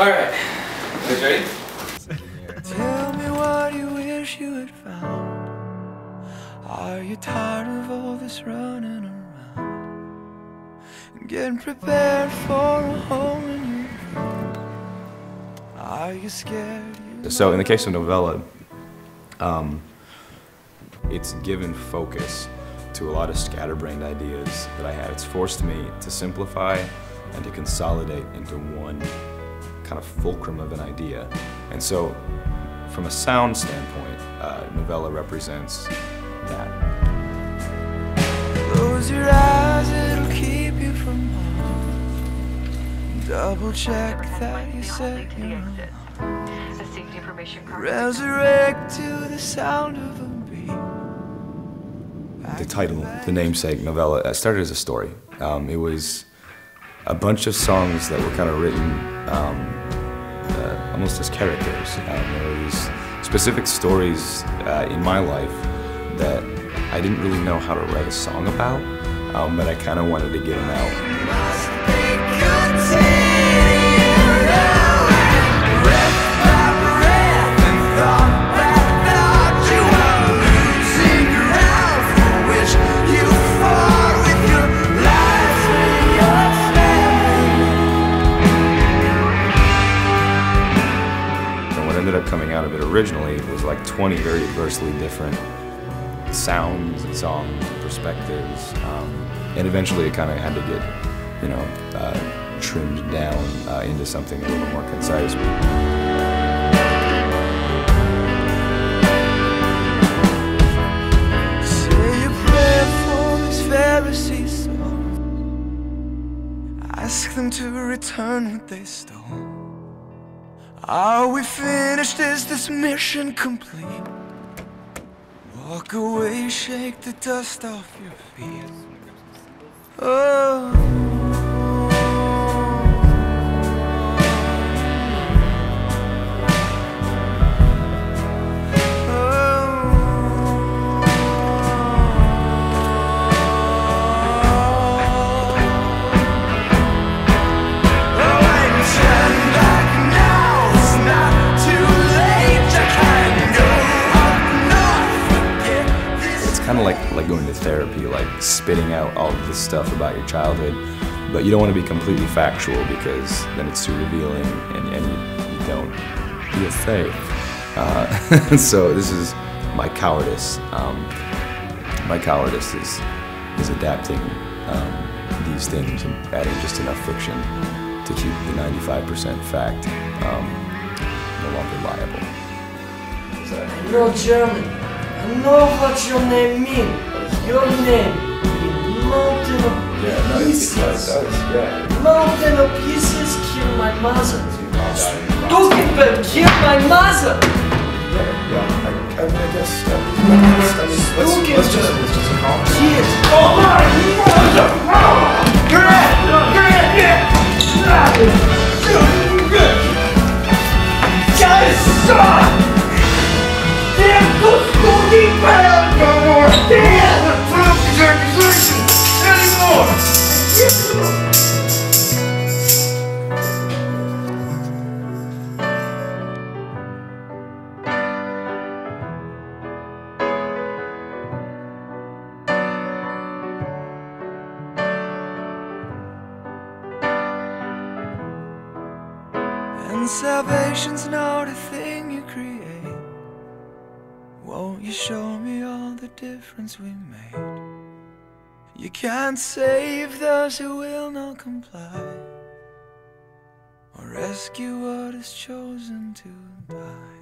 All right. You guys ready? Tell me what you wish you had found. Are you tired of all this running around? Getting prepared for a home in your? Are you scared? You So in the case of novella, um, it's given focus to a lot of scatterbrained ideas that I had. It's forced me to simplify and to consolidate into one kind of fulcrum of an idea. And so from a sound standpoint, uh, novella represents that. Close your eyes, it'll keep you from harm. Double check that you said you A safety information card. resurrect to the sound of a beat. the title, the namesake novella, uh, started as a story. Um, it was a bunch of songs that were kind of written um, uh, almost as characters. Um, there was specific stories uh, in my life that I didn't really know how to write a song about, um, but I kind of wanted to get them out. Of it originally was like 20 very adversely different sounds and songs, and perspectives, um, and eventually it kind of had to get, you know, uh, trimmed down uh, into something a little more concise. Ask them to return what they stole. Are we finished? Is this mission complete? Walk away, shake the dust off your feet. Oh. Of like like going to therapy, like spitting out all of this stuff about your childhood, but you don't want to be completely factual because then it's too revealing, and, and you, you don't feel safe. Uh, so this is my cowardice. Um, my cowardice is is adapting um, these things and adding just enough fiction to keep the 95% fact um, no longer liable. I know German. I know what your name means. Your name means mountain of pieces. Mountain of pieces kill my mother. Stupid bird kill my mother. Stupid bird. Kids. Oh my mother. And salvation's not a thing you create. Won't you show me all the difference we made? You can't save those who will not comply, or rescue what is chosen to die.